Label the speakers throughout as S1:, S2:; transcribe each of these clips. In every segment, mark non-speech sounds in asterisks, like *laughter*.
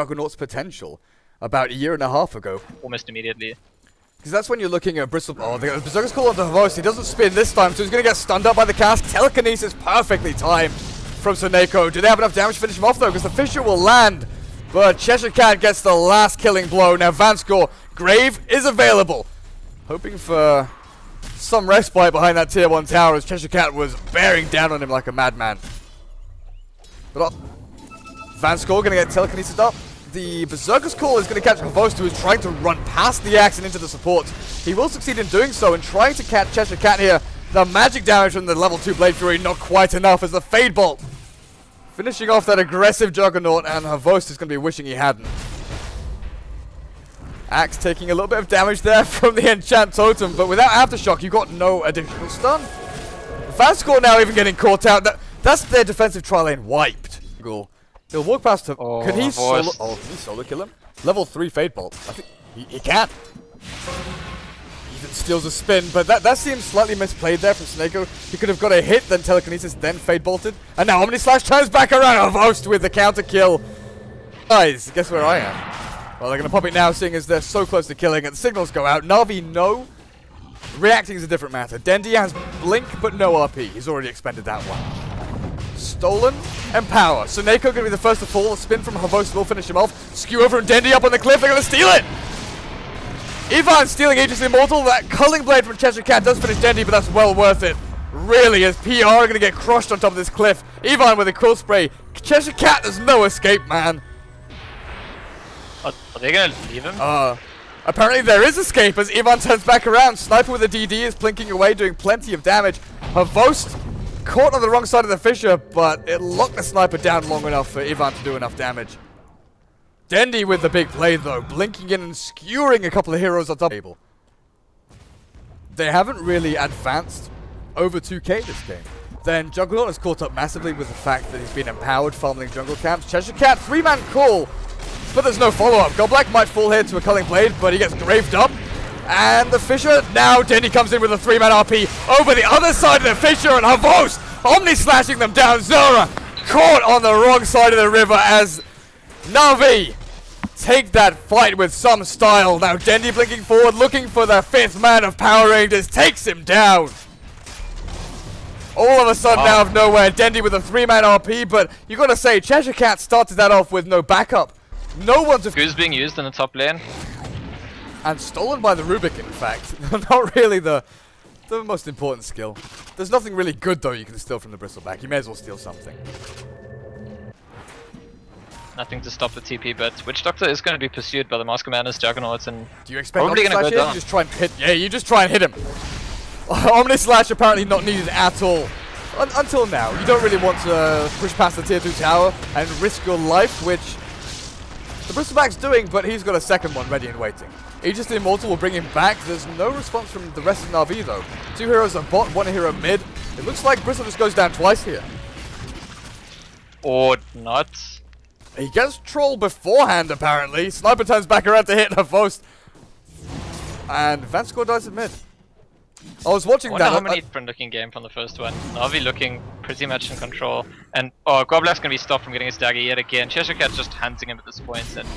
S1: Juggernaut's potential about a year and a half ago.
S2: almost immediately.
S1: Because that's when you're looking at Bristle. Oh, the Berserker's Call onto Havos. He doesn't spin this time, so he's going to get stunned up by the cast. Telekinesis perfectly timed from SoNNeikO. Do they have enough damage to finish him off, though? Because the Fissure will land. But Cheshire Cat gets the last killing blow. Now, Vanscore, Grave is available. Hoping for some respite behind that tier 1 tower as Cheshire Cat was bearing down on him like a madman. But uh, Vanscore going to get telekinesis up. The Berserker's Call is going to catch Havos, who is trying to run past the axe and into the support. He will succeed in doing so and trying to catch Cheshire Cat here. The magic damage from the level 2 Blade Fury not quite enough as the Fade Bolt finishing off that aggressive Juggernaut and Havos is going to be wishing he hadn't. Axe taking a little bit of damage there *laughs* from the Enchant Totem, but without Aftershock, you got no additional stun. Vanscore now even getting caught out. That, that's their defensive tri lane wiped. He'll walk past him.
S2: Oh,
S1: can he solo? Oh, can he solo kill him? Level three Fade Bolt. I think he, he can. Even steals a spin, but that that seems slightly misplayed there from SoNNeikO. He could have got a hit, then telekinesis, then Fade Bolted, and now Omni Slash turns back around. Host with the counter kill. Guys, guess where I am? Well, they're going to pop it now, seeing as they're so close to killing, and the signals go out. Navi, no. Reacting is a different matter. Dendi has Blink, but no RP. He's already expended that one. Stolen and Power. SoNNeikO going to be the first to fall. A spin from Havos will finish him off. Skew over and Dendi up on the cliff. They're going to steal it. Ivan stealing Aegis Immortal. That Culling Blade from Cheshire Cat does finish Dendi, but that's well worth it. Really, as PR are going to get crushed on top of this cliff. Ivan with a Quill Spray. Cheshire Cat, there's no escape, man.
S2: Are, are they gonna leave him?
S1: Uh, apparently there is escape as Ivan turns back around. Sniper with a DD is plinking away, doing plenty of damage. Havost caught on the wrong side of the fissure, but it locked the sniper down long enough for Ivan to do enough damage. Dendi with the big play though, blinking in and skewering a couple of heroes on top table. They haven't really advanced over 2k this game. Then Juggernaut has caught up massively with the fact that he's been empowered farming jungle camps. Cheshire Cat, three-man call, but there's no follow-up. Goblak might fall here to a Culling Blade, but he gets graved up. And the Fissure. now Dendi comes in with a three-man RP over the other side of the Fissure and Havos, Omni slashing them down. Zora caught on the wrong side of the river as Navi take that fight with some style. Now Dendi blinking forward, looking for the fifth man of Power Rangers, takes him down. All of a sudden,
S2: Wow.
S1: out of nowhere, Dendi with a three-man RP, but you gotta say, Cheshire Cat started that off with no backup. No one to
S2: Goose being used in the top lane.
S1: And stolen by the Rubik, in fact. *laughs* Not really the the most important skill. There's nothing really good though you can steal from the Bristleback. You may as well steal something.
S2: Nothing to stop the TP, but Witch Doctor is going to be pursued by the Mask Commanders, Juggernauts, and
S1: Do you expect
S2: Probably
S1: Omni
S2: gonna
S1: Slash
S2: go
S1: here?
S2: down.
S1: You just try and hit. Yeah, you just try and hit him. *laughs* Omni Slash apparently not needed at all. Un until now, you don't really want to push past the tier 2 tower and risk your life, which the Bristleback's doing, but he's got a second one ready and waiting. Aegis the Immortal will bring him back. There's no response from the rest of Navi though. Two heroes are bot, one hero mid. It looks like Bristle just goes down twice here.
S2: or not.
S1: He gets troll beforehand, apparently. Sniper turns back around to hit Havost. And Vanscore dies at mid. I was watching
S2: wonder
S1: that.
S2: how
S1: I-
S2: many different looking game from the first one. Navi looking pretty much in control, and oh, Goblak's gonna be stopped from getting his dagger yet again. Cheshire Cat's just hunting him at this point, and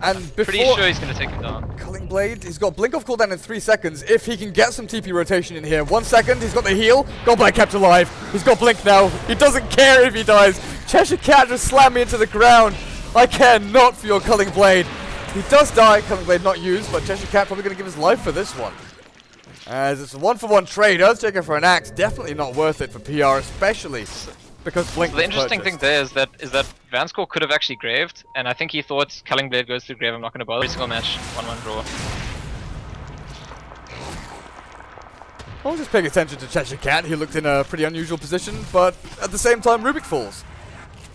S1: and before
S2: pretty sure he's gonna take him down.
S1: Culling Blade, he's got Blink off cooldown in three seconds. If he can get some TP rotation in here, one second, he's got the heal. Goblin kept alive. He's got Blink now. He doesn't care if he dies. Cheshire Cat just slammed me into the ground. I care not for your Culling Blade. He does die. Culling Blade not used, but Cheshire Cat probably going to give his life for this one. As it's a one for one trade, Earthshaker for an axe, definitely not worth it for PR, especially because Blink.
S2: The
S1: was
S2: interesting thing there is that is that Vanscore could have actually graved, and I think he thought Culling Blade goes through grave. I'm not gonna bother. Every single match, one-one draw.
S1: I was just paying attention to Cheshire Cat. He looked in a pretty unusual position, but at the same time, Rubik falls.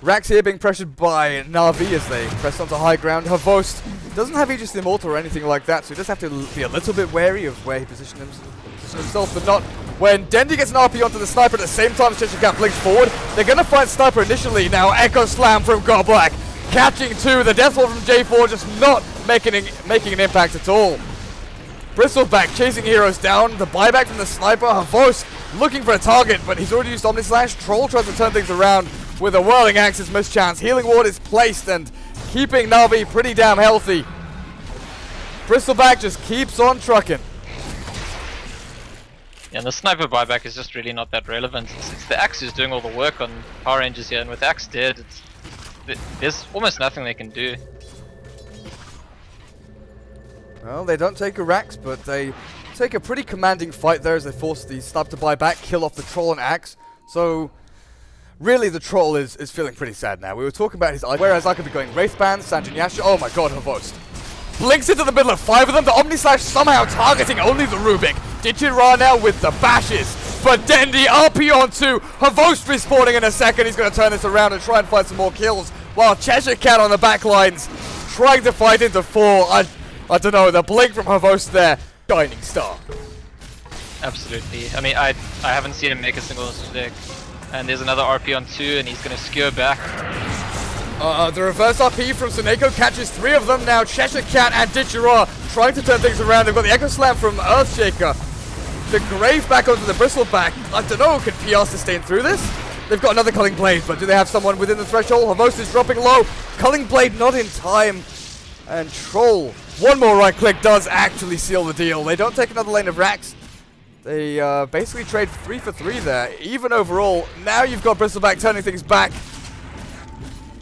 S1: Rax here being pressured by Navi as they press onto high ground. Havost doesn't have Aegis Immortal or anything like that, so he does have to be a little bit wary of where he position hims- position himself, but not when Dendi gets an RP onto the Sniper at the same time as Cheshire Cat blinks forward. They're going to find Sniper initially. Now Echo Slam from Goblak. Catching two. The Death Deathfall from J4 just not making, an- making an impact at all. Bristleback chasing heroes down. The buyback from the sniper. Havos looking for a target, but he's already used Omni Slash. Troll tries to turn things around with a Whirling Axes mischance. Healing ward is placed, and keeping Na'Vi pretty damn healthy. Bristleback just keeps on trucking.
S2: Yeah, and the sniper buyback is just really not that relevant. It's, it's the axe who's doing all the work on Power Rangers here, and with axe dead, it's th there's almost nothing they can do.
S1: Well, they don't take a Rax, but they take a pretty commanding fight there as they force the sniper to buy back, kill off the troll and axe. So, really, the troll is, is feeling pretty sad now. We were talking about his whereas I could be going Wraithband, Sange and Yasha. Oh my god, Havost. Blinks into the middle of five of them. The Omni Slash somehow targeting only the Rubik. Dichira now with the bashes. But Dendi RP on two. Havost respawning in a second. He's going to turn this around and try and find some more kills. While Cheshire Cat on the back lines trying to fight into four. I, I don't know. The blink from Havost there. Shining star.
S2: Absolutely. I mean, I I haven't seen him make a single stick. And there's another RP on two, and he's going to skewer back.
S1: Uh, the reverse RP from SoNNeikO catches three of them now. Cheshire Cat and Dichira trying to turn things around. They've got the Echo Slam from Earthshaker. The Grave back onto the Bristleback. I don't know, can PR sustain through this? They've got another Culling Blade, but do they have someone within the threshold? Havost is dropping low. Culling Blade not in time. And Troll, one more right click does actually seal the deal. They don't take another lane of racks. They uh, basically trade three for three there. Even overall, now you've got Bristleback turning things back.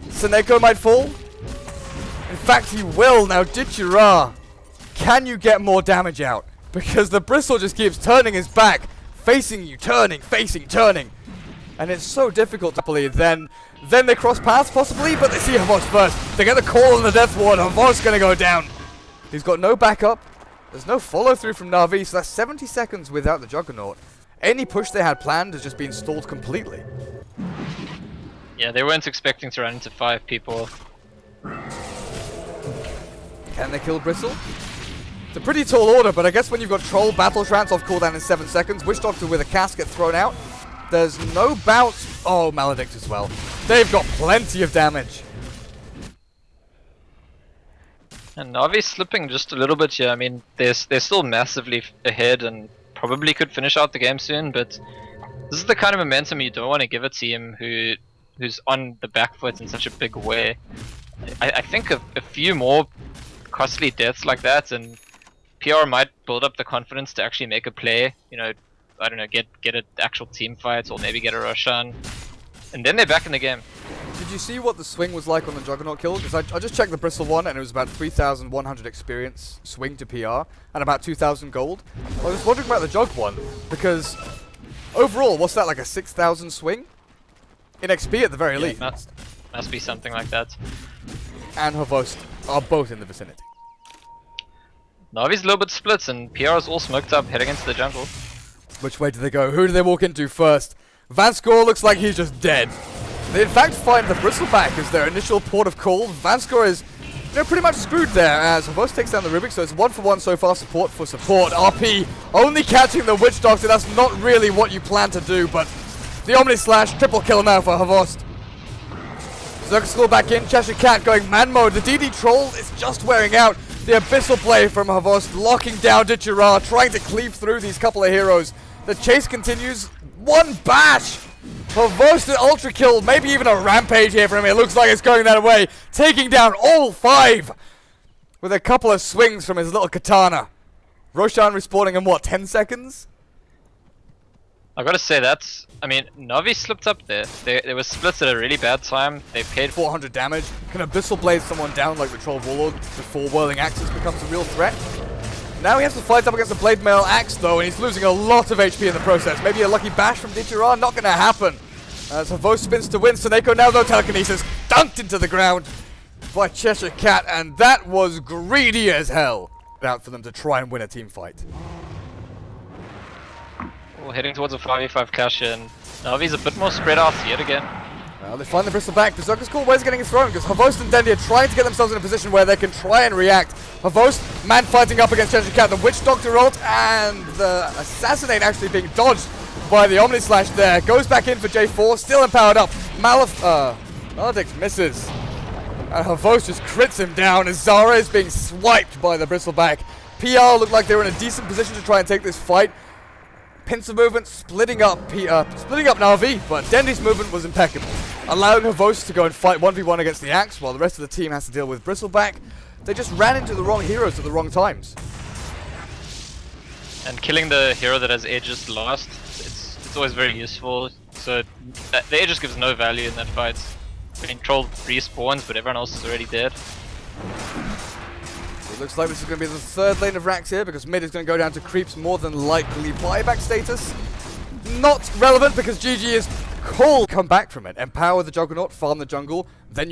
S1: SoNNeikO might fall. In fact, he will. Now, Dichira, can you get more damage out? Because the Bristle just keeps turning his back, facing you, turning, facing, turning. And it's so difficult to believe. Then then they cross paths, possibly, but they see Havos first. They get the call on the Death Ward. Havos going to go down. He's got no backup. There's no follow-through from Na'Vi, so that's 70 seconds without the Juggernaut. Any push they had planned has just been stalled completely.
S2: Yeah, they weren't expecting to run into five people.
S1: Can they kill Bristle? It's a pretty tall order, but I guess when you've got Troll, Battle Trance off cooldown in 7 seconds, Witch Doctor with a casket thrown out, there's no bounce. Oh, Maledict as well. They've got plenty of damage.
S2: And Navi's slipping just a little bit here. I mean, they're, they're still massively ahead and probably could finish out the game soon, but this is the kind of momentum you don't want to give a team who who's on the back foot in such a big way. I, I think a, a few more costly deaths like that and PR might build up the confidence to actually make a play, you know, I don't know, get get an actual team fight or maybe get a rush on. And then they're back in the game.
S1: Did you see what the swing was like on the Juggernaut kill? Because I, I, just checked the Bristle one and it was about 3,100 experience swing to PR and about 2,000 gold. I was wondering about the Jug one because overall, what's that, like a 6,000 swing? In XP at the very
S2: yeah,
S1: least.
S2: Must, must be something like that.
S1: And Havost are both in the vicinity.
S2: Navi's a little bit split and PR is all smoked up heading into the jungle.
S1: Which way do they go? Who do they walk into first? Vanscore looks like he's just dead. They in fact find the Bristleback as their initial port of call. Vanscore is you know, pretty much screwed there as Havost takes down the Rubik, so it's one for one so far, support for support. RP only catching the Witch Doctor, that's not really what you plan to do, but the Omni Slash, triple kill now for Havost. Circus School back in, Cheshire Cat going man mode. The DD Troll is just wearing out. The Abyssal play from Havost, locking down Dichira, trying to cleave through these couple of heroes. The chase continues. One bash! Havost an ultra kill, maybe even a rampage here for him. It looks like it's going that way. Taking down all five with a couple of swings from his little katana. Roshan respawning in what, 10 seconds?
S2: I gotta say that's. I mean, Navi slipped up there. They, they were split at a really bad time. They paid
S1: 400 damage. Can Abyssal Blade someone down like the Troll Warlord before Whirling Axes becomes a real threat? Now he has to fight up against the Blade Mail Axe though, and he's losing a lot of HP in the process. Maybe a lucky bash from Dichira, not gonna happen. Uh, so Havost spins to win, SoNNeikO now though telekinesis dunked into the ground by Cheshire Cat, and that was greedy as hell. Out for them to try and win a team fight.
S2: Well, heading towards a 5v5 cash in. Navi's a bit more spread out yet again.
S1: Well, they find the Bristleback. Berserker's Call, where's getting thrown? Because Havost and Dendi are trying to get themselves in a position where they can try and react. Havost, man fighting up against Cheshire Cat, the Witch Doctor ult, and the Assassinate actually being dodged by the Omni Slash there. Goes back in for J4, still empowered up. Malef, uh, Maledict misses. And Havost just crits him down as Zara is being swiped by the Bristleback. PR looked like they were in a decent position to try and take this fight. Pincer movement splitting up P uh, splitting up Na'Vi, but Dendi's movement was impeccable. Allowing Havos to go and fight 1v1 against the Axe while the rest of the team has to deal with Bristleback. They just ran into the wrong heroes at the wrong times.
S2: And killing the hero that has Aegis last, it's, it's always very useful. So that, the Aegis gives no value in that fight. I mean, Troll respawns, but everyone else is already dead.
S1: It looks like this is going to be the third lane of Rax here because mid is going to go down to Creep's more than likely buyback status. Not relevant because GG is cool. Come back from it. Empower the Juggernaut, farm the jungle, then you